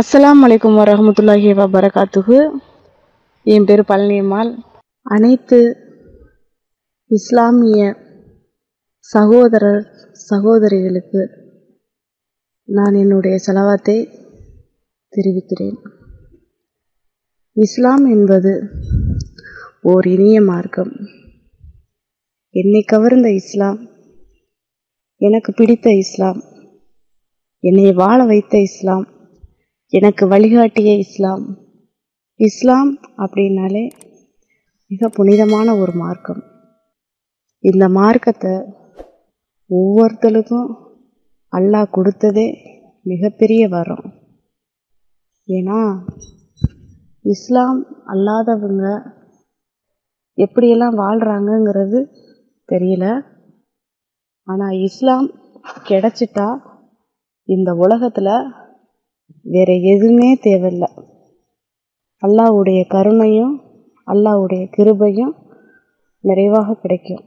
அஸ்லாம் வலைக்கம் வரமத்துல்லாஹி வபரகாத்துஹு. என் பேர் பழனியம்மாள். அனைத்து இஸ்லாமிய சகோதரர் சகோதரிகளுக்கு நான் என்னுடைய செலவாத்தை தெரிவிக்கிறேன். இஸ்லாம் என்பது ஓர் இனிய மார்க்கம். என்னை கவர்ந்த இஸ்லாம் எனக்கு பிடித்த இஸ்லாம் என்னை வாழ வைத்த இஸ்லாம் எனக்கு வழிகாட்டிய இஸ்லாம். இஸ்லாம் அப்படின்னாலே மிக புனிதமான ஒரு மார்க்கம். இந்த மார்க்கத்தை ஒவ்வொருத்தருக்கும் அல்லாஹ் கொடுத்ததே மிகப்பெரிய வரம். ஏன்னா இஸ்லாம் அல்லாதவங்க எப்படியெல்லாம் வாழ்கிறாங்கங்கிறது தெரியல. ஆனால் இஸ்லாம் கிடச்சிட்டா இந்த உலகத்தில் வேற எதுவுமே தேவையில்லை. அல்லாஹ்வுடைய கருணையும் அல்லாஹ்வுடைய கிருபையும் நிறைவாக கிடைக்கும்.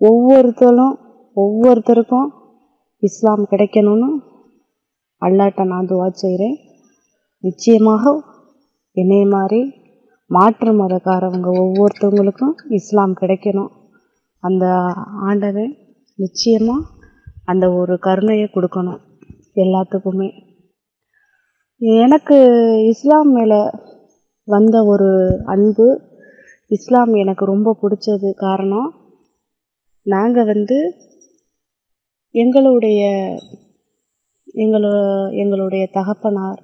ஒவ்வொருத்தரும் ஒவ்வொருத்தருக்கும் இஸ்லாம் கிடைக்கணும்னு அல்லாட்ட நான் துவா செய்கிறேன் நிச்சயமாக என்னை மாதிரி மாற்று மதக்காரவங்க ஒவ்வொருத்தவங்களுக்கும் இஸ்லாம் கிடைக்கணும். அந்த ஆண்டவன் நிச்சயமாக அந்த ஒரு கருணையை கொடுக்கணும். எல்லாத்துக்குமே. எனக்கு இஸ்லாம் மேலே வந்த ஒரு அன்பு இஸ்லாம் எனக்கு ரொம்ப பிடிச்சது காரணம் நாங்கள் வந்து எங்களுடைய எங்களோ எங்களுடைய தகப்பனார்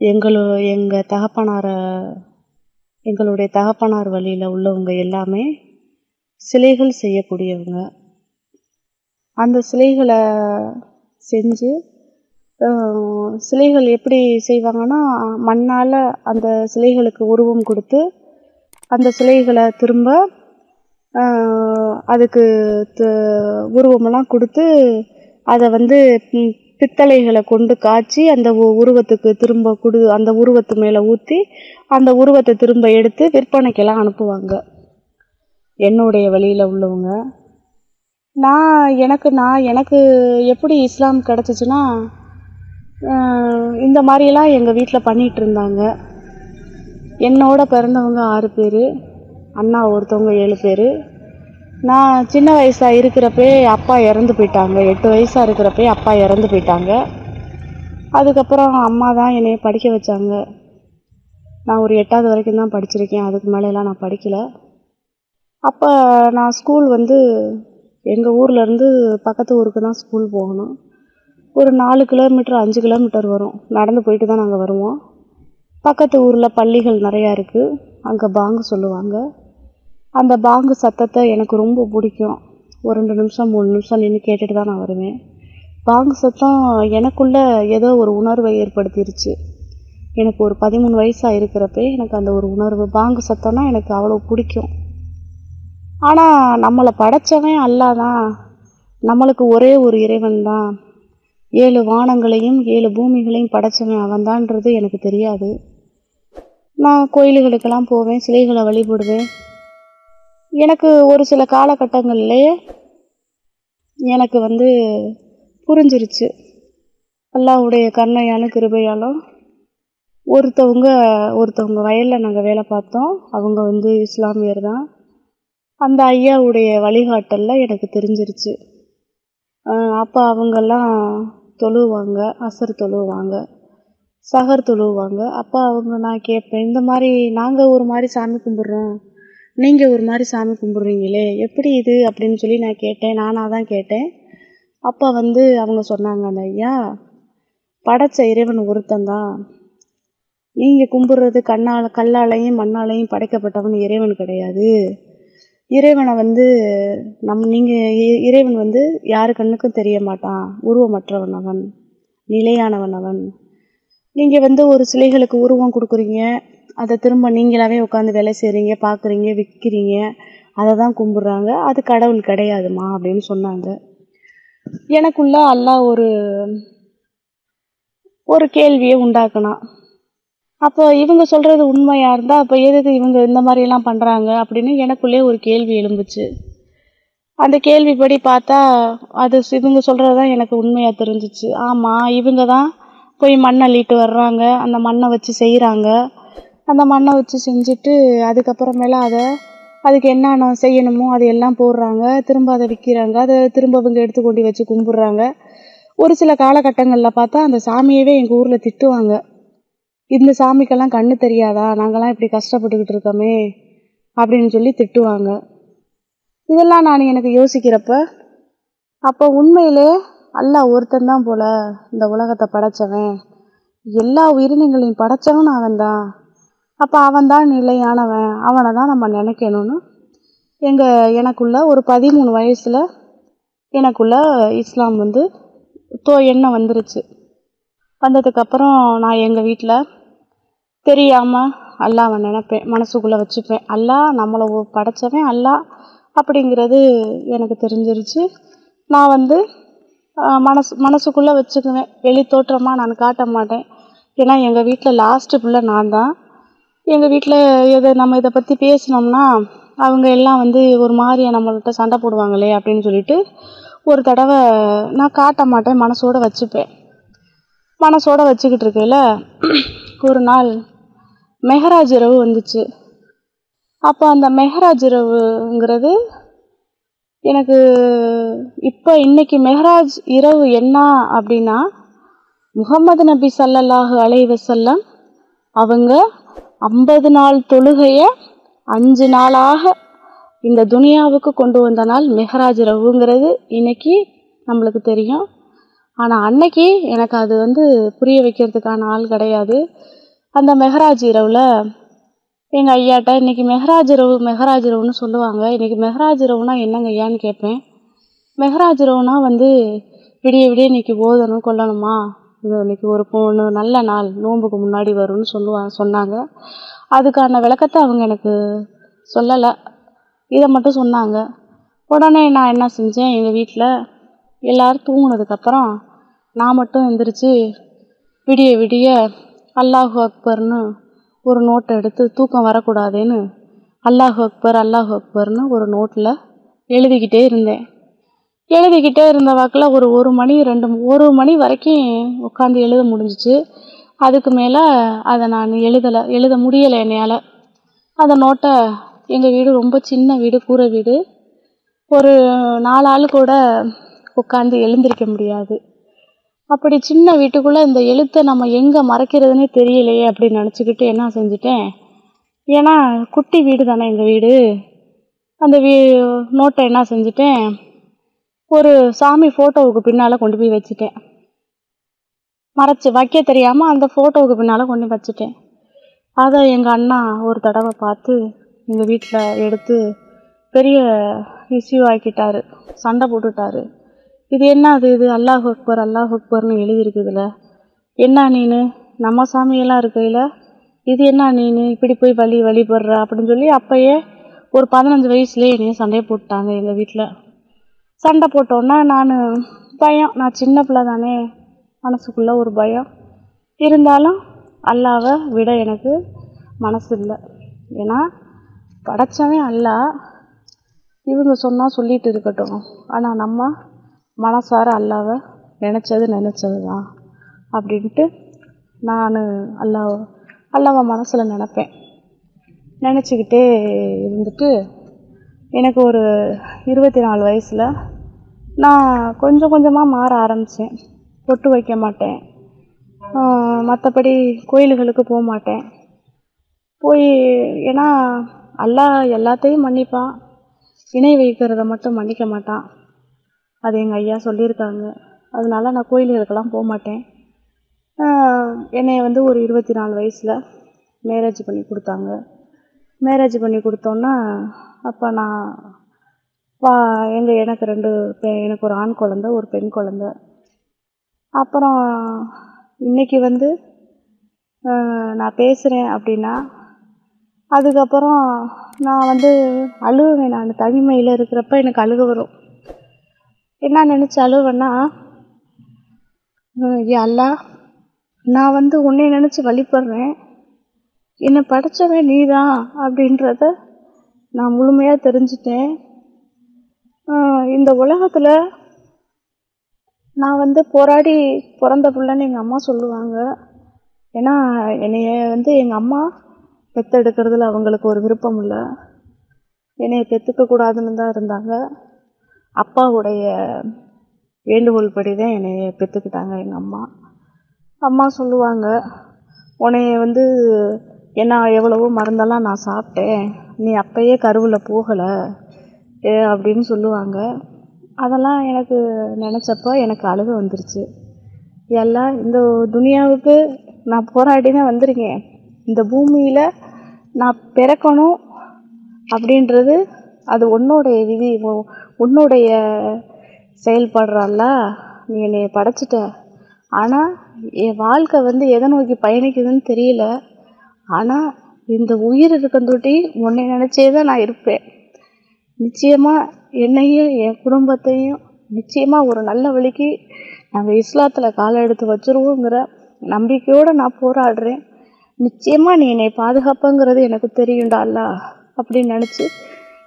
எங்களோ எங்கள் தகப்பனாரை எங்களுடைய தகப்பனார் வழியில் உள்ளவங்க எல்லாமே சிலைகள் செய்யக்கூடியவங்க. அந்த சிலைகளை செஞ்சு சிலைகள் எப்படி செய்வாங்கன்னா மண்ணால் அந்த சிலைகளுக்கு உருவம் கொடுத்து அந்த சிலைகளை திரும்ப அதுக்கு த- உருவமெல்லாம் கொடுத்து அதை வந்து பித்தளைகளை கொண்டு காய்ச்சி அந்த உருவத்துக்கு திரும்ப கொடு அந்த உருவத்து மேலே ஊற்றி அந்த உருவத்தை திரும்ப எடுத்து விற்பனைக்கெல்லாம் அனுப்புவாங்க. என்னுடைய வழியில் உள்ளவங்க. நான் எனக்கு நான் எனக்கு எப்படி இஸ்லாம் கிடச்சிச்சின்னா இந்த மாதிரிலாம் எங்கள் வீட்டில் பண்ணிகிட்டு இருந்தாங்க என்னோட பிறந்தவங்க ஆறு பேர் அண்ணா ஒருத்தவங்க ஏழு பேர். நான் சின்ன வயசாக இருக்கிறப்பே அப்பா இறந்து போயிட்டாங்க. எட்டு வயசாக இருக்கிறப்பே அப்பா இறந்து போயிட்டாங்க. அதுக்கப்புறம் அம்மா தான் என்னை படிக்க வச்சாங்க. நான் ஒரு எட்டாவது வரைக்கும் தான் படிச்சிருக்கேன். அதுக்கு மேலேலாம் நான் படிக்கலை. அப்போ நான் ஸ்கூல் வந்து எங்கள் ஊர்லேருந்து பக்கத்து ஊருக்கு தான் ஸ்கூல் போகணும். ஒரு நாலு கிலோமீட்டர் அஞ்சு கிலோமீட்டர் வரும். நடந்து போயிட்டு தான் நாங்கள் வருவோம். பக்கத்து ஊரில் பள்ளிகள் நிறையா இருக்குது அங்கே பாங்கு சொல்லுவாங்க. அந்த பாங்கு சத்தத்தை எனக்கு ரொம்ப பிடிக்கும். ஒரு ரெண்டு நிமிஷம் மூணு நிமிஷம் நின்று கேட்டுட்டு தான் நான் வருவேன். பாங்கு சத்தம் எனக்குள்ளே ஏதோ ஒரு உணர்வை ஏற்படுத்திருச்சு. எனக்கு ஒரு பதிமூணு வயசாக இருக்கிறப்பே எனக்கு அந்த ஒரு உணர்வு பாங்கு சத்தம்னா எனக்கு அவ்வளோ பிடிக்கும். ஆனால் நம்மளை படைச்சவன் அல்லாதான். நம்மளுக்கு ஒரே ஒரு இறைவன் தான். ஏழு வானங்களையும் ஏழு பூமிகளையும் படைச்சவன் அவன்தான்றது எனக்கு தெரியாது. நான் கோயில்களுக்கெல்லாம் போவேன் சிலைகளை வழிபடுவேன். எனக்கு ஒரு சில காலகட்டங்கள்லேயே எனக்கு வந்து புரிஞ்சிருச்சு. அல்லாஹ்வுடைய கண்ணையாலும் கிருபையாலும் ஒருத்தவங்க ஒருத்தவங்க வயலில் நாங்கள் வேலை பார்த்தோம். அவங்க வந்து இஸ்லாமியர் தான். அந்த ஐயாவுடைய வழிகாட்டலில் எனக்கு தெரிஞ்சிருச்சு. அப்போ அவங்கெல்லாம் தொழுவாங்க அசர் தொழுவாங்க சஹர் தொழுவாங்க. அப்போ அவங்க நான் கேட்பேன் இந்த மாதிரி நாங்கள் ஒரு மாதிரி சாமி கும்பிட்றோம் நீங்கள் ஒரு மாதிரி சாமி கும்பிட்றீங்களே எப்படி இது? அப்படின்னு சொல்லி நான் கேட்டேன் நானாக தான் கேட்டேன். அப்போ வந்து அவங்க சொன்னாங்க அந்த ஐயா படைச்ச இறைவன் ஒருத்தந்தான் நீங்கள் கும்பிட்றது கண்ணால் கல்லாலையும் மண்ணாலையும் படைக்கப்பட்டவன் இறைவன் கிடையாது. இறைவனை வந்து நம் நீங்கள் இறைவன் வந்து யாரு கண்ணுக்கும் தெரிய மாட்டான். உருவமற்றவன் அவன் நிலையானவன் அவன். நீங்கள் வந்து ஒரு சிலைகளுக்கு உருவம் கொடுக்குறீங்க அதை திரும்ப நீங்களாவே உட்காந்து வேலை செய்கிறீங்க பார்க்குறீங்க விற்கிறீங்க அதை தான் கும்பிட்றாங்க. அது கடவுள் கிடையாதுமா அப்படின்னு சொன்னாங்க. எனக்குள்ள அல்லா ஒரு ஒரு கேள்வியை உண்டாக்கினான். அப்போ இவங்க சொல்கிறது உண்மையாக இருந்தால் அப்போ எதுக்கு இவங்க இந்த மாதிரியெல்லாம் பண்ணுறாங்க அப்படின்னு எனக்குள்ளே ஒரு கேள்வி எழும்புச்சு. அந்த கேள்விப்படி பார்த்தா அது இவங்க சொல்கிறது தான் எனக்கு உண்மையாக தெரிஞ்சிச்சு. ஆமாம் இவங்க தான் போய் மண் அள்ளிட்டு வர்றாங்க. அந்த மண்ணை வச்சு செய்கிறாங்க அந்த மண்ணை வச்சு செஞ்சுட்டு அதுக்கப்புறமேல அதை அதுக்கு என்னென்ன செய்யணுமோ அது எல்லாம் போடுறாங்க. திரும்ப அதை விற்கிறாங்க அதை திரும்ப இவங்க எடுத்து கொண்டு வச்சு கும்பிட்றாங்க. ஒரு சில காலகட்டங்களில் பார்த்தா அந்த சாமியவே எங்கள் ஊரில் திட்டுவாங்க. இந்த சாமிக்கெல்லாம் கண்ணு தெரியாதா? நாங்கள்லாம் இப்படி கஷ்டப்பட்டுக்கிட்டு இருக்கோமே அப்படின்னு சொல்லி திட்டுவாங்க. இதெல்லாம் நான் எனக்கு யோசிக்கிறப்ப அப்போ உண்மையிலே அல்லா ஒருத்தன் தான் போல இந்த உலகத்தை படைச்சவன். எல்லா உயிரினங்களையும் படைச்சவனும் அவன் தான். அப்போ அவன் தான் நிலையானவன். அவனை தான் நம்ம நினைக்கணும்னு எங்கள் எனக்குள்ள ஒரு பதிமூணு வயசில் எனக்குள்ள இஸ்லாம் வந்து தோ எண்ணம் வந்துருச்சு. வந்ததுக்கப்புறம் நான் எங்கள் வீட்டில் தெரியாமல் அல்லாவை நினைப்பேன் மனசுக்குள்ளே வச்சுப்பேன். அல்லாஹ் நம்மளை படைச்சவன் அல்லாஹ் அப்படிங்கிறது எனக்கு தெரிஞ்சிருச்சு. நான் வந்து மனசு மனசுக்குள்ளே வச்சுக்குவேன். வெளி தோற்றமாக நான் காட்ட மாட்டேன். ஏன்னா எங்கள் வீட்டில் லாஸ்ட்டு பிள்ளை நான் தான். எங்கள் வீட்டில் எதை நம்ம இதை பற்றி பேசினோம்னா அவங்க எல்லாம் வந்து ஒரு மாதிரியா நம்மள்கிட்ட சண்டை போடுவாங்களே அப்படின்னு சொல்லிட்டு ஒரு தடவை நான் காட்ட மாட்டேன். மனசோட வச்சுப்பேன். மனசோட வச்சுக்கிட்டு இருக்கையில் ஒரு நாள் மெஹராஜ் இரவு வந்துச்சு. அப்போ அந்த மெஹராஜ் இரவுங்கிறது எனக்கு இப்போ இன்னைக்கு மெஹராஜ் இரவு என்ன அப்படின்னா முகமது நபி சல்லல்லாஹு அலைவசல்லம் அவங்க ஐம்பது நாள் தொழுகையை அஞ்சு நாளாக இந்த துனியாவுக்கு கொண்டு வந்த நாள் மெஹராஜ் இரவுங்கிறது இன்னைக்கு நம்மளுக்கு தெரியும். ஆனால் அன்னைக்கு எனக்கு அது வந்து புரிய வைக்கிறதுக்கான ஆள் கிடையாது. அந்த மெஹராஜ் இரவில் எங்கள் ஐயாட்ட இன்றைக்கி மெஹராஜ் இரவு மெஹராஜ் இரவுன்னு சொல்லுவாங்க. இன்றைக்கி மெஹராஜ் இரவுனா என்னங்க ஐயான்னு கேட்பேன். மெஹராஜ் இரவுனா வந்து விடிய விடிய இன்னைக்கு ஓதணும் கொல்லணுமா இது இன்றைக்கி ஒரு பொண்ணு நல்ல நாள். நோன்புக்கு முன்னாடி வரும்னு சொல்லுவாங்க சொன்னாங்க. அதுக்கான விளக்கத்தை அவங்க எனக்கு சொல்லலை. இதை மட்டும் சொன்னாங்க. உடனே நான் என்ன செஞ்சேன்? எங்கள் வீட்டில் எல்லோரும் தூங்கினதுக்கப்புறம் நான் மட்டும் எந்திரிச்சு விடிய விடிய அல்லாஹு அக்பர்னு ஒரு நோட்டை எடுத்து தூக்கம் வரக்கூடாதுன்னு அல்லாஹு அக்பர் அல்லாஹு அக்பர்னு ஒரு நோட்டில் எழுதிக்கிட்டே இருந்தேன். எழுதிக்கிட்டே இருந்த வாக்கில் ஒரு ஒரு மணி ரெண்டு ஒரு மணி வரைக்கும் உட்காந்து எழுத முடிஞ்சிச்சு. அதுக்கு மேலே அதை நான் எழுதலை எழுத முடியலை என்னால். அந்த நோட்டை எங்கள் வீடு ரொம்ப சின்ன வீடு கூரை வீடு. ஒரு நாலு ஆள் கூட உட்காந்து எழுந்திருக்க முடியாது. அப்படி சின்ன வீட்டுக்குள்ளே இந்த எழுத்தை நம்ம எங்கே மறைக்கிறதுனே தெரியலையே அப்படின்னு நினச்சிக்கிட்டு என்ன செஞ்சுட்டேன்? ஏன்னா குட்டி வீடு தானே எங்கள் வீடு. அந்த வீ நோட்டை என்ன செஞ்சுட்டேன்? ஒரு சாமி ஃபோட்டோவுக்கு பின்னால் கொண்டு போய் வச்சுட்டேன். மறைச்சி வைக்க தெரியாமல் அந்த ஃபோட்டோவுக்கு பின்னால் கொண்டு வச்சுட்டேன். அதை எங்கள் அண்ணா ஒரு தடவை பார்த்து எங்கள் வீட்டில் எடுத்து பெரிய இஷ்யூ ஆக்கிட்டாரு. சண்டை போட்டுட்டாரு. இது என்ன அது? இது அல்லாஹ் அக்பர் அல்லாஹ் அக்பர்னு எழுதியிருக்குதுல. என்ன நீனு? நம்ம சாமியெல்லாம் இருக்கையில் இது என்ன நீனு? இப்படி போய் வழி வழிபடுற அப்படின்னு சொல்லி அப்பயே ஒரு பதினஞ்சு வயசுலேயே என்னைய சண்டையை போட்டாங்க எங்கள் வீட்டில் சண்டை போட்டோன்னா நான் பயம். நான் சின்ன பிள்ளை தானே. மனசுக்குள்ளே ஒரு பயம். இருந்தாலும் அல்லாவை விட எனக்கு மனசு இல்லை. ஏன்னா படைச்சவன் அல்லா இவங்க சொன்னால் சொல்லிட்டு இருக்கட்டும். ஆனால் நம்ம மனசார அல்லாவை நினச்சது நினச்சது தான் அப்படின்ட்டு நான் அல்லாஹ் அல்லாவை மனசில் நினப்பேன். நினச்சிக்கிட்டே இருந்துட்டு எனக்கு ஒரு இருபத்தி நாலு வயசில் நான் கொஞ்சம் கொஞ்சமாக மாற ஆரம்பித்தேன் பொட்டு வைக்க மாட்டேன். மற்றபடி கோயில்களுக்கு போக மாட்டேன். போய் ஏன்னா அல்லாஹ் எல்லாத்தையும் மன்னிப்பான். இணை வைக்கிறத மட்டும் மன்னிக்க மாட்டான். அது எங்கள் ஐயா சொல்லியிருக்காங்க. அதனால நான் கோயில்களுக்கெல்லாம் போக மாட்டேன் என்னைய வந்து ஒரு இருபத்தி நாலு வயசில் மேரேஜ் பண்ணி கொடுத்தாங்க. மேரேஜ் பண்ணி கொடுத்தோன்னா அப்போ நான் வா எங்கள் எனக்கு ரெண்டு பெ எனக்கு ஒரு ஆண் குழந்த ஒரு பெண் குழந்த. அப்புறம் இன்னைக்கு வந்து நான் பேசுகிறேன் அப்படின்னா அதுக்கப்புறம் நான் வந்து அழுவேன் நான். தனிமையில் இருக்கிறப்ப எனக்கு அழுக வரும். என்ன நினச்சி அழுவேன்னா அல்லா நான் வந்து உன்னை நினச்சி வழிபடுறேன். என்னை படைச்சவன் நீ தான் அப்படின்றத நான் முழுமையாக தெரிஞ்சிட்டேன். இந்த உலகத்தில் நான் வந்து போராடி பிறந்த பிள்ளைன்னு எங்கள் அம்மா சொல்லுவாங்க. ஏன்னா என்னைய வந்து எங்கள் அம்மா பெத்தெடுக்கிறதுல அவங்களுக்கு ஒரு விருப்பம் இல்லை. என்னைய பெற்றுக்க கூடாதுன்னு தான் இருந்தாங்க. அப்பாவுடைய வேண்டுகோள் படி தான் என்னை பெற்றுக்கிட்டாங்க எங்கள் அம்மா. அம்மா சொல்லுவாங்க உன்னைய வந்து என்ன எவ்வளவோ மருந்தெல்லாம் நான் சாப்பிட்டேன் நீ அப்பயே கருவில் போகலை ஏ அப்படின்னு சொல்லுவாங்க. அதெல்லாம் எனக்கு நினச்சப்போ எனக்கு அழுக வந்துருச்சு. எல்லாம் இந்த துனியாவுக்கு நான் போராடி தான் வந்திருக்கேன். இந்த பூமியில் நான் பிறக்கணும் அப்படின்றது அது உன்னோடைய விதி. உன்னுடைய செயல்படுறால நீ என்னை படைச்சிட்ட. ஆனால் என் வாழ்க்கை வந்து எதை நோக்கி பயணிக்குதுன்னு தெரியல. ஆனால் இந்த உயிர் இருக்கந்தொட்டி உன்னை நினச்சே தான் நான் இருப்பேன். நிச்சயமாக என்னையும் என் குடும்பத்தையும் நிச்சயமாக ஒரு நல்ல வழிக்கு நாங்கள் இஸ்லாத்தில் காலை எடுத்து வச்சுருவோங்கிற நம்பிக்கையோடு நான் போராடுறேன். நிச்சயமாக நீ என்னை பாதுகாப்பங்கிறது எனக்கு தெரியும்டா அல்லா அப்படின்னு நினச்சி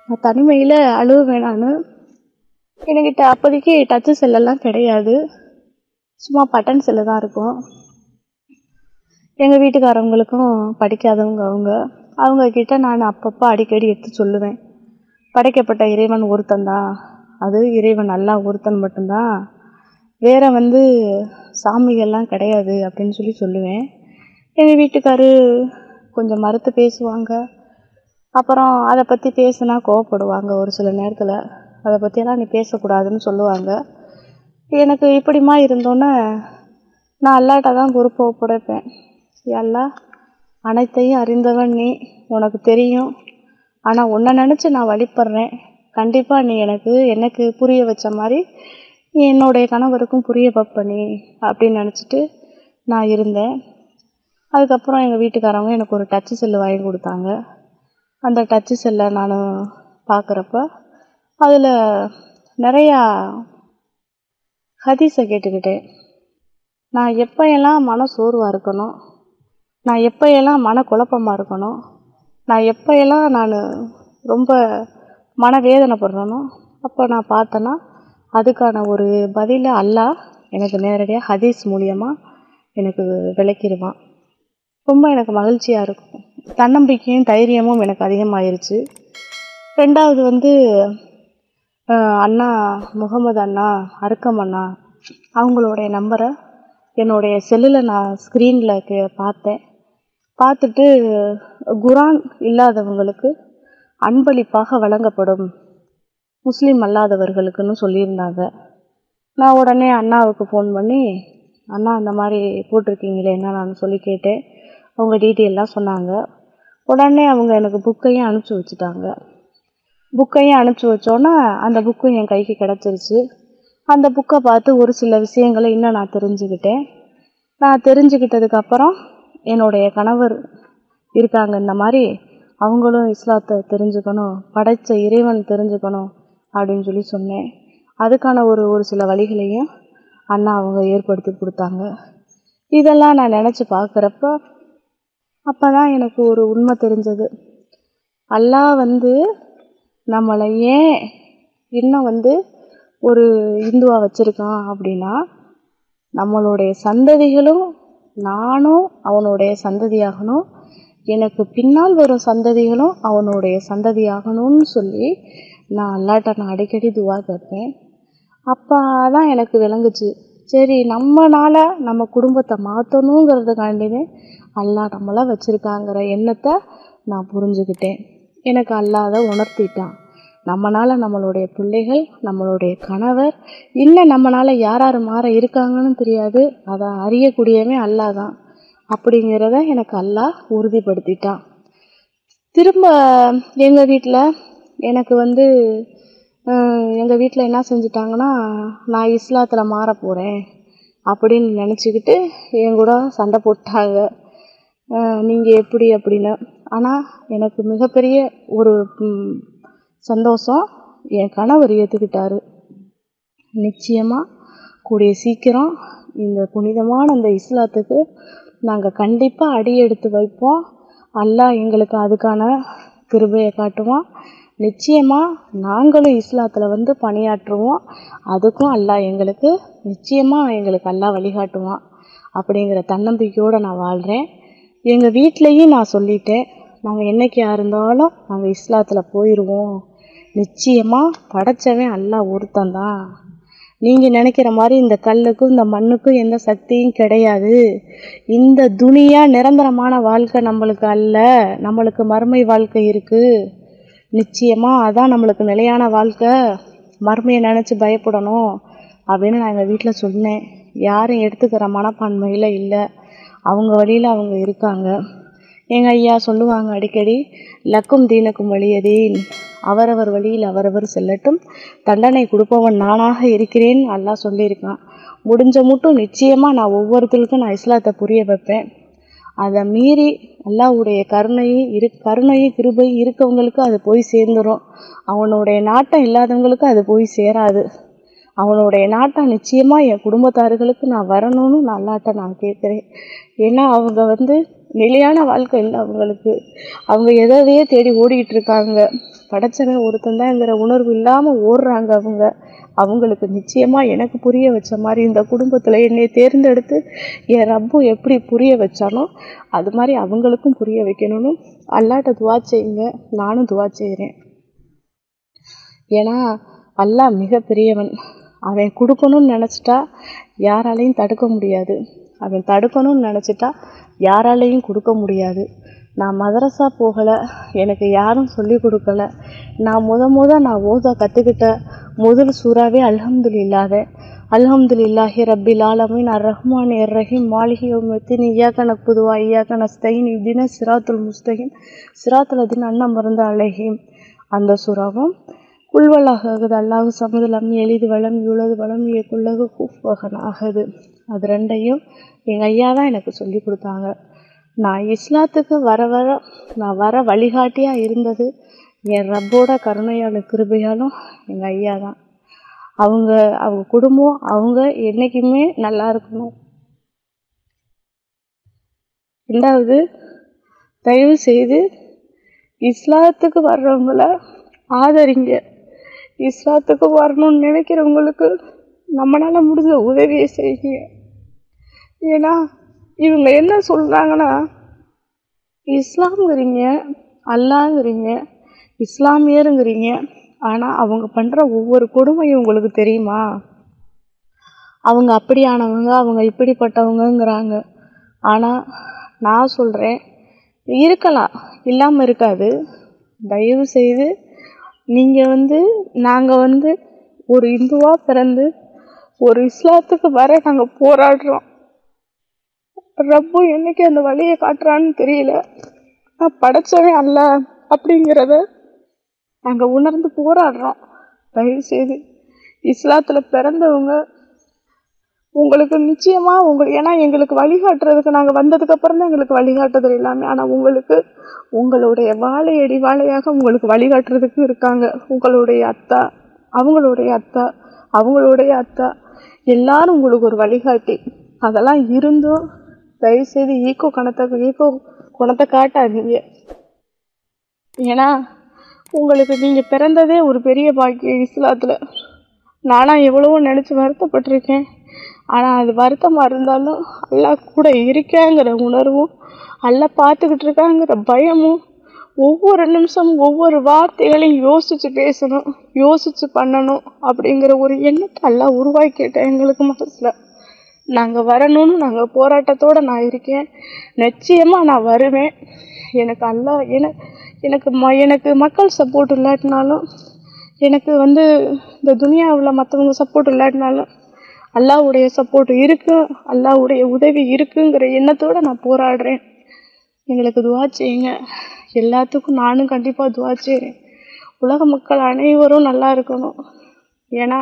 நான் தனிமையில் அழுவேன் நான். என்கிட்ட அப்போதைக்கு டச்சு செல்லெல்லாம் கிடையாது. சும்மா பட்டன் செல்லு தான் இருக்கும். எங்கள் வீட்டுக்காரவங்களுக்கும் படிக்காதவங்க அவங்க. அவங்கக்கிட்ட நான் அப்பப்போ அடிக்கடி எடுத்து சொல்லுவேன். படைக்கப்பட்ட இறைவன் ஒருத்தன்தான் அது இறைவன் நல்லா ஒருத்தன் மட்டும்தான். வேற வந்து சாமிகள்லாம் கிடையாது அப்படின்னு சொல்லி சொல்லுவேன். எங்கள் வீட்டுக்காரு கொஞ்சம் மறுத்து பேசுவாங்க. அப்புறம் அதை பற்றி பேசுனா கோவப்படுவாங்க ஒரு சில நேரத்தில். அதை பற்றியெல்லாம் நீ பேசக்கூடாதுன்னு சொல்லுவாங்க. எனக்கு இப்படிமா இருந்தோன்னே நான் அல்லாட்ட தான் பொறுப்பை ஒப்படைப்பேன் எல்லா அனைத்தையும் அறிந்தவன் நீ உனக்கு தெரியும். ஆனால் உன்னை நினச்சி நான் வழிபடுறேன். கண்டிப்பாக நீ எனக்கு எனக்கு புரிய வச்ச மாதிரி நீ என்னுடைய கணவருக்கும் புரிய வைப்ப நீ அப்படின்னு நினச்சிட்டு நான் இருந்தேன். அதுக்கப்புறம் எங்கள் வீட்டுக்காரவங்க எனக்கு ஒரு டச்சு செல்லு வாங்கி கொடுத்தாங்க. அந்த டச்சு செல்லை நான் பார்க்குறப்ப அதில் நிறையா ஹதீஸை கேட்டுக்கிட்டேன். நான் எப்போயெல்லாம் மன சோர்வாக இருக்கணும் நான் எப்போயெல்லாம் மன குழப்பமாக இருக்கணும் நான் எப்போயெல்லாம் நான் ரொம்ப மனவேதனைப்படுறேனோ அப்போ நான் பார்த்தேன்னா அதுக்கான ஒரு பதிலை அல்லாஹ் எனக்கு நேரடியாக ஹதீஸ் மூலியமாக எனக்கு விளக்கிடுவான் ரொம்ப எனக்கு மகிழ்ச்சியாக இருக்கும். தன்னம்பிக்கையும் தைரியமும் எனக்கு அதிகமாயிருச்சு. ரெண்டாவது வந்து அண்ணா முகமது அண்ணா அருக்கம் அண்ணா அவங்களுடைய நம்பரை என்னுடைய செல்லில் நான் ஸ்க்ரீனில் கே பார்த்தேன். பார்த்துட்டு குரான் இல்லாதவங்களுக்கு அன்பளிப்பாக வழங்கப்படும் முஸ்லீம் அல்லாதவர்களுக்குன்னு சொல்லியிருந்தாங்க. நான் உடனே அண்ணாவுக்கு ஃபோன் பண்ணி அண்ணா இந்த மாதிரி போட்டிருக்கீங்களே என்ன நான் சொல்லி கேட்டேன். அவங்க டீட்டெயிலாம் சொன்னாங்க. உடனே அவங்க எனக்கு புக்கையும் அனுப்பிச்சி வச்சுட்டாங்க. புக்கையும் அனுப்பிச்சி வச்சோன்னே அந்த புக்கும் என் கைக்கு கிடச்சிருச்சு. அந்த புக்கை பார்த்து ஒரு சில விஷயங்களை இன்னும் நான் தெரிஞ்சுக்கிட்டேன். நான் தெரிஞ்சுக்கிட்டதுக்கப்புறம் என்னுடைய கணவர் இருக்காங்க இந்த மாதிரி அவங்களும் இஸ்லாத்தை தெரிஞ்சுக்கணும் படைத்த இறைவன் தெரிஞ்சுக்கணும் அப்படின்னு சொல்லி சொன்னேன். அதுக்கான ஒரு ஒரு சில வழிகளையும் அண்ணா அவங்க ஏற்படுத்தி கொடுத்தாங்க. இதெல்லாம் நான் நினச்சி பார்க்குறப்ப அப்போ தான் எனக்கு ஒரு உண்மை தெரிஞ்சது. அல்லா வந்து நம்மளை ஏன் இன்னும் வந்து ஒரு இந்துவாக வச்சுருக்கான் அப்படின்னா நம்மளுடைய சந்ததிகளும் நானும் அவனுடைய சந்ததியாகணும். எனக்கு பின்னால் வரும் சந்ததிகளும் அவனுடைய சந்ததியாகணும்னு சொல்லி நான் அல்லாட்ட நான் அடிக்கடி துவா கேட்பேன். அப்போ தான் எனக்கு விளங்குச்சு. சரி நம்மனால் நம்ம குடும்பத்தை மாற்றணுங்கிறதுக்காண்டினே அல்லாஹ் நம்மளாம் வச்சுருக்காங்கிற எண்ணத்தை நான் புரிஞ்சுக்கிட்டேன். எனக்கு அல்லாத உணர்த்திட்டான். நம்மனால நம்மளுடைய பிள்ளைகள் நம்மளுடைய கணவர் இல்லை நம்மனால யார் யார் மாற இருக்காங்கன்னு தெரியாது. அதை அறியக்கூடியவன் அல்லாஹ் தான் அப்படிங்கிறத எனக்கு அல்லாஹ் உறுதிப்படுத்திட்டான். திரும்ப எங்கள் வீட்டில் எனக்கு வந்து எங்கள் வீட்டில் என்ன செஞ்சிட்டாங்கன்னா நான் இஸ்லாத்தில் மாற போகிறேன் அப்படின்னு நினச்சிக்கிட்டு என் கூட சண்டை போட்டாங்க. நீங்கள் எப்படி அப்படின்னு ஆனால் எனக்கு மிகப்பெரிய ஒரு சந்தோஷம் என் கணவர் ஏற்றுக்கிட்டாரு நிச்சயமாக கூடிய சீக்கிரம் இந்த புனிதமான அந்த இஸ்லாத்துக்கு நாங்கள் கண்டிப்பாக அடி எடுத்து வைப்போம். அல்லாஹ் எங்களுக்கு அதுக்கான கிருபையை காட்டுவான். நிச்சயமாக நாங்களும் இஸ்லாத்தில் வந்து பணியாற்றுவோம். அதுக்கும் அல்லாஹ் எங்களுக்கு நிச்சயமாக எங்களுக்கு அல்லாஹ் வழிகாட்டுவான். அப்படிங்கிற தன்னம்பிக்கையோடு நான் வாழ்கிறேன் எங்கள் வீட்லேயும் நான் சொல்லிட்டேன். நாங்கள் என்னைக்கா இருந்தாலும் நாங்கள் இஸ்லாத்தில் போயிடுவோம் நிச்சயமாக படைச்சவன் அல்லாஹ் ஒருத்தந்தான் நீங்கள் நினைக்கிற மாதிரி இந்த கல்லுக்கும் இந்த மண்ணுக்கும் எந்த சக்தியும் கிடையாது. இந்த துணியாக நிரந்தரமான வாழ்க்கை நம்மளுக்கு அல்ல. நம்மளுக்கு மறுமை வாழ்க்கை இருக்குது நிச்சயமாக அதான் நம்மளுக்கு நிலையான வாழ்க்கை. மறுமையை நினச்சி பயப்படணும் அப்படின்னு நான் எங்கள் வீட்டில் சொன்னேன். யாரும் எடுத்துக்கிற மனப்பான்மையில் இல்லை. அவங்க வழியில் அவங்க இருக்காங்க. எங்கள் ஐயா சொல்லுவாங்க அடிக்கடி லக்கும் தீனக்கும் வழியதீன் அவரவர் வழியில் அவரவர் செல்லட்டும். தண்டனை கொடுப்பவன் நானாக இருக்கிறேன் நல்லா சொல்லியிருக்கான். முடிஞ்ச மட்டும் நிச்சயமாக நான் ஒவ்வொருத்தருக்கும் நான் இஸ்லாத்தை புரிய வைப்பேன். அதை மீறி அல்லாவுடைய கருணையும் இரு கருணையும் கிருபை இருக்கவங்களுக்கு அது போய் சேர்ந்துடும் அவனுடைய நாட்டம் இல்லாதவங்களுக்கு அது போய் சேராது. அவனுடைய நாட்டை நிச்சயமாக என் குடும்பத்தார்களுக்கு நான் வரணும்னு நான் நான் கேட்குறேன். ஏன்னா அவங்க வந்து நிலையான வாழ்க்கை இல்லை அவங்களுக்கு. அவங்க எதையே தேடி ஓடிக்கிட்டு இருக்காங்க. படைச்சவன் ஒருத்தந்தாங்கிற உணர்வு இல்லாமல் ஓடுறாங்க அவங்க. அவங்களுக்கு நிச்சயமாக எனக்கு புரிய வச்ச மாதிரி இந்த குடும்பத்தில் என்னை தேர்ந்தெடுத்து என் ரப்பு எப்படி புரிய வச்சானோ அது மாதிரி அவங்களுக்கும் புரிய வைக்கணும்னு அல்லாட்ட துவா செய்யுங்க. நானும் துவா செய்கிறேன் ஏன்னா அல்லாஹ் மிகப்பெரியவன். அவன் கொடுக்கணும்னு நினச்சிட்டா யாராலையும் தடுக்க முடியாது. அவன் தடுக்கணும்னு நினச்சிட்டா யாராலையும் கொடுக்க முடியாது. நான் மதரசா போகலை எனக்கு யாரும் சொல்லி கொடுக்கல. நான் முத முத நான் ஓத கற்றுக்கிட்ட முதல் சூறாவே அல்ஹம்துலில்லாத அல்ஹம்துலில்லாஹி ரப்பில் ஆலமின். அர் ரஹ்மான் எர் ரஹீம் மாலிகி யௌமத்தின். இய்யாக்க நக்புதுவா இய்யாக்க நஸ்தகின் இப்படின்னு சிராத்துல் முஸ்தகின் சிராத்துல் அதின் அண்ணம் மருந்து அலைஹீம். அந்த சூறாவும் குல்வல்லாகது அல்லாஹு சமதுலம் எளிது வளம் இவ்வளவு வளம் குள்ளகு ஹூஃபகன் ஆகுது அது ரெண்டையும் எங்கள் ஐயா தான் எனக்கு சொல்லி கொடுத்தாங்க. நான் இஸ்லாத்துக்கு வர வர நான் வர வழிகாட்டியாக இருந்தது என் ரப்போட கருணையாலும் கிருபையாலும் எங்கள் ஐயா தான். அவங்க அவங்க குடும்பம் அவங்க என்றைக்குமே நல்லா இருக்கணும். ரெண்டாவது தயவு செய்து இஸ்லாத்துக்கு வர்றவங்கள ஆதரிங்க. இஸ்லாத்துக்கு வரணும்னு நினைக்கிறவங்களுக்கு நம்மளால முடிஞ்ச உதவியை செய்யுங்க. ஏன்னா இவங்க என்ன சொல்கிறாங்கன்னா இஸ்லாம்ங்கிறீங்க அல்லாங்கிறீங்க இஸ்லாமியருங்கிறீங்க ஆனால் அவங்க பண்ணுற ஒவ்வொரு கொடுமையும் உங்களுக்கு தெரியுமா? அவங்க அப்படியானவங்க அவங்க இப்படிப்பட்டவங்கங்கிறாங்க. ஆனால் நான் சொல்கிறேன் இருக்கலாம் இல்லாமல் இருக்காது. தயவு செய்து நீங்கள் வந்து நாங்கள் வந்து ஒரு இந்துவாக பிறந்து ஒரு இஸ்லாத்துக்கு வர நாங்கள் போராடுறோம். ரப்பு என்னைக்கு அந்த வழியை காட்டுறான்னு தெரியல. நான் படைச்சவன் அல்ல அப்படிங்கிறத நாங்கள் உணர்ந்து போராடுறோம். தயவு செய்து இஸ்லாத்தில் பிறந்தவங்க உங்களுக்கு நிச்சயமாக உங்களுக்கு ஏன்னா எங்களுக்கு வழிகாட்டுறதுக்கு நாங்கள் வந்ததுக்கப்புறம் தான் எங்களுக்கு வழிகாட்டுதல் எல்லாமே. ஆனால் உங்களுக்கு உங்களுடைய வாழையடி வாழையாக உங்களுக்கு வழிகாட்டுறதுக்கு இருக்காங்க. உங்களுடைய அத்தா அவங்களுடைய அத்தா அவங்களுடைய அத்தா எல்லாரும் உங்களுக்கு ஒரு வழிகாட்டி அதெல்லாம் இருந்தும் தயவுசெய்து ஈக்கோ கணத்தை ஈக்கோ குணத்தை காட்டாதீங்க. ஏன்னா உங்களுக்கு நீங்கள் பிறந்ததே ஒரு பெரிய பாக்கியம் இஸ்லாத்தில். நானாக எவ்வளவோ நினச்சி வருத்தப்பட்டிருக்கேன். ஆனால் அது வருத்தமாக இருந்தாலும் எல்லா கூட இருக்கேங்கிற உணர்வும் அல்லாஹ் பார்த்துக்கிட்டு இருக்காங்கிற பயமும் ஒவ்வொரு நிமிஷமும் ஒவ்வொரு வார்த்தைகளையும் யோசித்து பேசணும் யோசித்து பண்ணணும் அப்படிங்கிற ஒரு எண்ணத்தை எல்லாம் உருவாக்கிட்டேன் எங்களுக்கு மனசில். நாங்கள் வரணும்னு நாங்கள் போராட்டத்தோடு நான் இருக்கேன். நிச்சயமாக நான் வருவேன். எனக்கு அல்லா என எனக்கு ம எனக்கு மக்கள் சப்போர்ட் இல்லாட்டினாலும் எனக்கு வந்து இந்த துனியாவில் மற்றவங்க சப்போர்ட் இல்லாட்டினாலும் அல்லாவுடைய சப்போர்ட் இருக்கு அல்லாவுடைய உதவி இருக்குங்கிற எண்ணத்தோடு நான் போராடுறேன். எங்களுக்கு துவா செய்யுங்க. எல்லாத்துக்கும் நானும் கண்டிப்பாக துவா செய்கிறேன் உலக மக்கள் அனைவரும் நல்லா இருக்கணும். ஏன்னா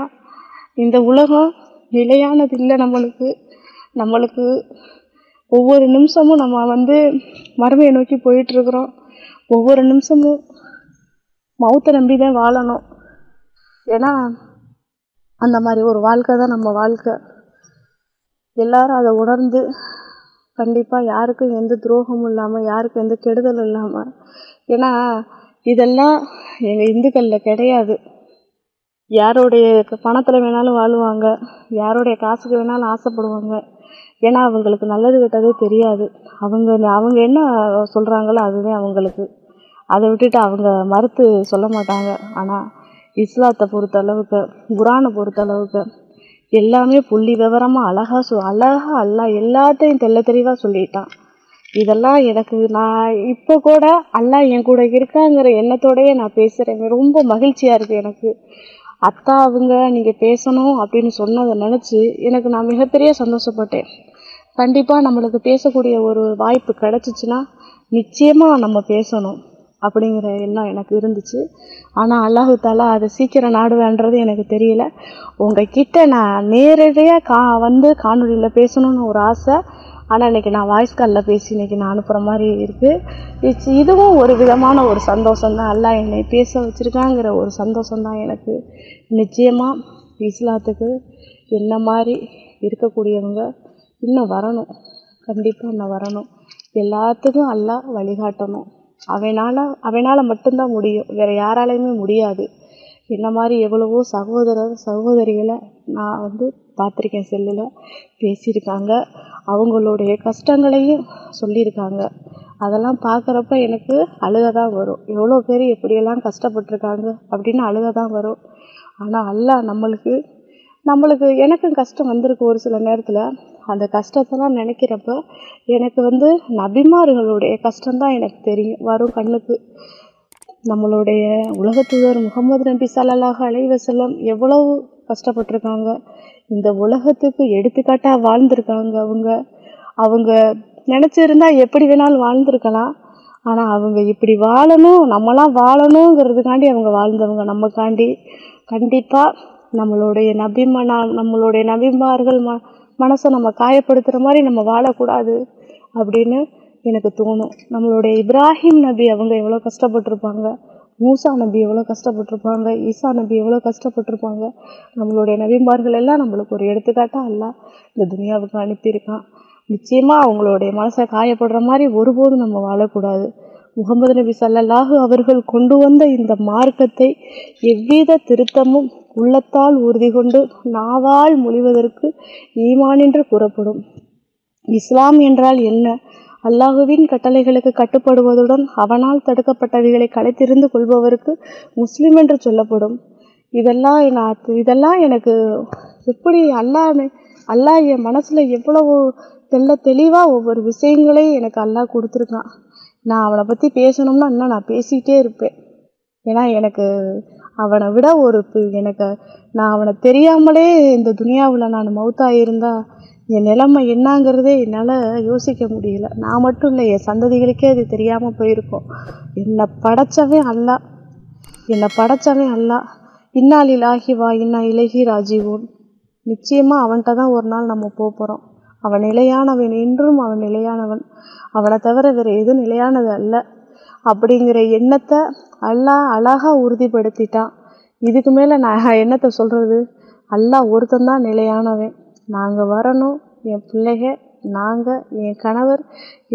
இந்த உலகம் நிலையானது இல்லை நம்மளுக்கு. நம்மளுக்கு ஒவ்வொரு நிமிஷமும் நம்ம வந்து மறுமையை நோக்கி போயிட்டுருக்குறோம். ஒவ்வொரு நிமிஷமும் மௌத்தை நம்பி தான் வாழணும். ஏன்னா அந்த மாதிரி ஒரு வாழ்க்கை தான் நம்ம வாழ்க்கை. எல்லாரும் அதை உணர்ந்து கண்டிப்பாக யாருக்கும் எந்த துரோகமும் இல்லாமல் யாருக்கும் எந்த கெடுதலும் இல்லாமல் ஏன்னா இதெல்லாம் எங்கள் இந்துக்களில் கிடையாது. யாருடைய பணத்தில் வேணாலும் வாழுவாங்க யாருடைய காசுக்கு வேணாலும் ஆசைப்படுவாங்க. ஏன்னா அவங்களுக்கு நல்லது கெட்டதே தெரியாது. அவங்க அவங்க என்ன சொல்கிறாங்களோ அதுதான் அவங்களுக்கு. அதை விட்டுட்டு அவங்க மறுத்து சொல்ல மாட்டாங்க. ஆனால் இஸ்லாத்தை பொறுத்த அளவுக்கு குரானை பொறுத்த அளவுக்கு எல்லாமே புள்ளி விவரமாக அழகாக சொ அழகாக அல்லா எல்லாத்தையும் தெள்ள தெளிவாக சொல்லிட்டான். இதெல்லாம் எனக்கு நான் இப்போ கூட அல்லாஹ் என் கூட இருக்காங்கிற எண்ணத்தோடையே நான் பேசுகிறேன் ரொம்ப மகிழ்ச்சியாக இருக்குது எனக்கு. அத்தா அவங்க நீங்கள் பேசணும் அப்படின்னு சொன்னதை நினச்சி எனக்கு நான் மிகப்பெரிய சந்தோஷப்பட்டேன். கண்டிப்பாக நம்மளுக்கு பேசக்கூடிய ஒரு வாய்ப்பு கிடச்சிச்சின்னா நிச்சயமாக நம்ம பேசணும். அப்படிங்கிற எண்ணம் எனக்கு இருந்துச்சு. ஆனால் அல்லாஹு தாலா அதை சீக்கிரம் நாடுவேன்றது எனக்கு தெரியல. உங்ககிட்ட நான் நேரடியாக கா வந்து காணொலியில் பேசணும்னு ஒரு ஆசை. ஆனால் இன்னைக்கு நான் வாய்ஸ் காலில் பேசி இன்னைக்கு நான் அனுப்புகிற மாதிரி இருக்குது இதுவும் ஒரு விதமான ஒரு சந்தோஷம் தான். அல்லாஹ் என்னை பேச வச்சுருக்காங்கிற ஒரு சந்தோஷந்தான் எனக்கு நிச்சயமாக இஸ்லாத்துக்கு என்ன மாதிரி இருக்கக்கூடியவங்க இன்னும் வரணும். கண்டிப்பாக இன்னும் வரணும். எல்லாத்துக்கும் அல்லாஹ் வழிகாட்டணும். அவனால் அவனால் மட்டும்தான் முடியும். வேறு யாராலையுமே முடியாது. என்ன மாதிரி எவ்வளவோ சகோதரர் சகோதரிகளை நான் வந்து பார்த்துருக்கேன் செல்லில். பேசியிருக்காங்க. அவங்களுடைய கஷ்டங்களையும் சொல்லியிருக்காங்க. அதெல்லாம் பார்க்குறப்ப எனக்கு அழுகை தான் வரும். எவ்வளோ பேர் எப்படியெல்லாம் கஷ்டப்பட்டிருக்காங்க அப்படின்னு அழுக தான் வரும். ஆனால் அல்லாஹ் நம்மளுக்கு நம்மளுக்கு எனக்கும் கஷ்டம் வந்திருக்கு ஒரு சில நேரத்தில். அந்த கஷ்டத்தெல்லாம் நினைக்கிறப்ப எனக்கு வந்து நபிமார்களுடைய கஷ்டம்தான் எனக்கு தெரியும். வரும் கண்ணுக்கு. நம்மளுடைய உலகத்தூதர் முகமது நபி ஸல்லல்லாஹு அலைஹி எவ்வளவு கஷ்டப்பட்டிருக்காங்க. இந்த உலகத்துக்கு எடுத்துக்காட்டாக வாழ்ந்திருக்காங்க அவங்க. அவங்க நினச்சிருந்தா எப்படி வேணாலும் வாழ்ந்திருக்கலாம். ஆனால் அவங்க இப்படி வாழணும் நம்மளாம் வாழணுங்கிறதுக்காண்டி அவங்க வாழ்ந்தவங்க. நமக்காண்டி கண்டிப்பாக நம்மளுடைய நபிமனா நம்மளுடைய நபிமார்கள் ம மனசை நம்ம காயப்படுத்துகிற மாதிரி நம்ம வாழக்கூடாது அப்படின்னு எனக்கு தோணும். நம்மளுடைய இப்ராஹிம் நபி அவங்க எவ்வளோ கஷ்டப்பட்டிருப்பாங்க? மூசா நபி எவ்வளோ கஷ்டப்பட்டிருப்பாங்க? ஈசா நபி எவ்வளோ கஷ்டப்பட்டிருப்பாங்க? நம்மளுடைய நபிமார்கள் எல்லாம் நம்மளுக்கு ஒரு எடுத்துக்காட்டாக அல்லாஹ் இந்த துனியாவுக்கு அனுப்பியிருக்கான். நிச்சயமாக அவங்களுடைய மனசை காயப்படுற மாதிரி ஒருபோதும் நம்ம வாழக்கூடாது. முகமது நபி சல்லல்லாஹு அவர்கள் கொண்டு வந்த இந்த மார்க்கத்தை எவ்வித திருத்தமும் உள்ளத்தால் உறுதி கொண்டு நாவால் மொழிவதற்கு ஈமான் என்று கூறப்படும். இஸ்லாம் என்றால் என்ன? அல்லாஹுவின் கட்டளைகளுக்கு கட்டுப்படுவதுடன் அவனால் தடுக்கப்பட்டவைகளை களைத்திருந்து கொள்பவருக்கு முஸ்லீம் என்று சொல்லப்படும். இதெல்லாம் நான் இதெல்லாம் எனக்கு எப்படி அல்லாஹ் அல்லாஹ் என் மனசில் எவ்வளவு தெல்ல தெளிவாக ஒவ்வொரு விஷயங்களையும் எனக்கு அல்லாஹ் கொடுத்துருக்கான். நான் அவனை பற்றி பேசணும்னா இன்னும் நான் பேசிக்கிட்டே இருப்பேன். ஏன்னா எனக்கு அவனை விட ஒரு எனக்கு நான் அவனை தெரியாமலே இந்த துனியாவில் நான் மௌத்தாயிருந்தா என் நிலைமை என்னங்கிறதே என்னால் யோசிக்க முடியல. நான் மட்டும் இல்லை என் சந்ததிகளுக்கே அது தெரியாமல் போயிருக்கோம். என்னை படைச்சவன் அல்லா. என்னை படைச்சவன் அல்லா. இன்னாலில் வா இன்னா இலகி ராஜீவோன். நிச்சயமாக அவன்கிட்ட தான் ஒரு நாள் நம்ம போகிறோம் அவன் நிலையானவன் என்றும் அவன் நிலையானவன். அவனை தவிர வேறு எதுவும் நிலையானது அல்ல. அப்படிங்கிற எண்ணத்தை அல்லா அழகாக உறுதிப்படுத்திட்டான். இதுக்கு மேலே நான் என்னத்தை சொல்கிறது அல்லா ஒருத்தன் தான் நிலையானவன். நாங்கள் வரணும் என் பிள்ளைக நாங்கள் என் கணவர்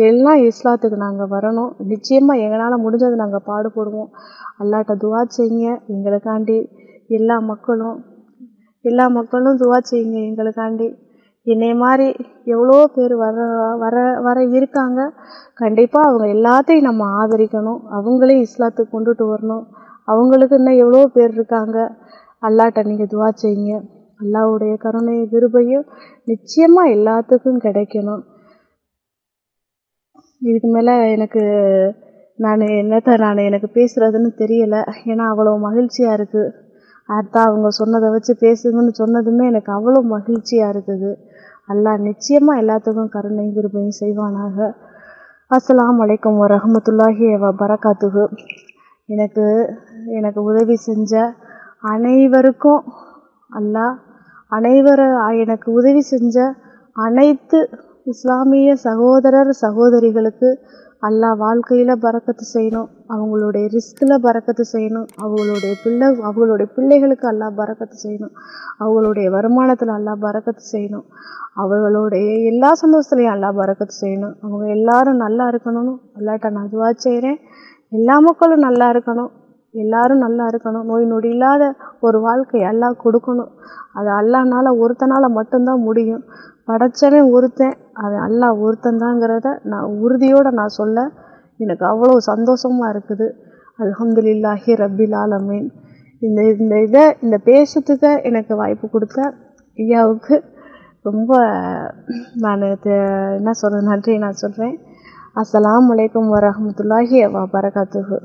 எல்லாம் இஸ்லாத்துக்கு நாங்கள் வரணும். நிச்சயமாக எங்களால் முடிஞ்சது நாங்கள் பாடுபடுவோம். அல்லாட்ட துவா செய்யுங்க எங்களுக்காண்டி எல்லா மக்களும் எல்லா மக்களும் துவா செய்யுங்க எங்களுக்காண்டி. என்னை மாதிரி எவ்வளோ பேர் வர வர வர இருக்காங்க. கண்டிப்பாக அவங்க எல்லாத்தையும் நம்ம ஆதரிக்கணும். அவங்களையும் இஸ்லாத்துக்கு கொண்டுட்டு வரணும். அவங்களுக்கு இன்னும் எவ்வளோ பேர் இருக்காங்க. அல்லாட்ட நீங்கள் துவா செய்யுங்க. அல்லாவுடைய கருணை கிருபையும் நிச்சயமாக எல்லாத்துக்கும் கிடைக்கணும். இதுக்கு மேலே எனக்கு நான் என்னத்தை நான் எனக்கு பேசுகிறதுன்னு தெரியலை. ஏன்னா அவ்வளோ மகிழ்ச்சியாக இருக்குது அதான் அவங்க சொன்னதை வச்சு பேசுங்கன்னு சொன்னதுமே எனக்கு அவ்வளோ மகிழ்ச்சியாக இருக்குது அல்லாஹ் நிச்சயமாக எல்லாத்துக்கும் கருணை கிருபையும் செய்வானாக. அஸ்லாம் வலைக்கம் வரஹமத்துல்லாஹி பரகாத்துகு எனக்கு எனக்கு உதவி செஞ்ச அனைவருக்கும் அல்லாஹ் அனைவர எனக்கு உதவி செஞ்ச அனைத்து இஸ்லாமிய சகோதரர் சகோதரிகளுக்கு அல்லா வாழ்க்கையில் பறக்கத்து செய்யணும். அவங்களுடைய ரிஸ்கில் பறக்கத்து செய்யணும். அவங்களுடைய பிள்ளை அவங்களுடைய பிள்ளைகளுக்கு அல்லாஹ் பறக்கத்து செய்யணும். அவங்களுடைய வருமானத்தில் அல்லாஹ் பறக்கத்து செய்யணும். அவர்களுடைய எல்லா சந்தோஷத்துலையும் அல்லாஹ் பறக்கத்து செய்யணும். அவங்க எல்லாரும் நல்லா இருக்கணும்னு அல்லாட்ட நான் அதுவாக செய்கிறேன் எல்லா மக்களும் நல்லா இருக்கணும். எல்லாரும் நல்லா இருக்கணும். நோய் நொடி இல்லாத ஒரு வாழ்க்கை அல்லாஹ் கொடுக்கணும். அது அல்லானால் ஒருத்தனால் மட்டும்தான் முடியும். படைச்சவன் ஒருத்தன் அது அல்லாஹ் ஒருத்தன்தாங்கிறத நான் உறுதியோடு நான் சொல்ல எனக்கு அவ்வளோ சந்தோஷமாக இருக்குது. அல்ஹம்துலில்லாஹி ரபில் ஆலமீன். இந்த இந்த இதை இந்த பேசுறதுக்கு எனக்கு வாய்ப்பு கொடுத்த ஐயாவுக்கு ரொம்ப நான் என்ன சொல்கிறது நன்றி நான் சொல்கிறேன் அஸ்ஸலாமு அலைக்கும் வரஹ்மத்துல்லாஹி வபரகாத்துஹு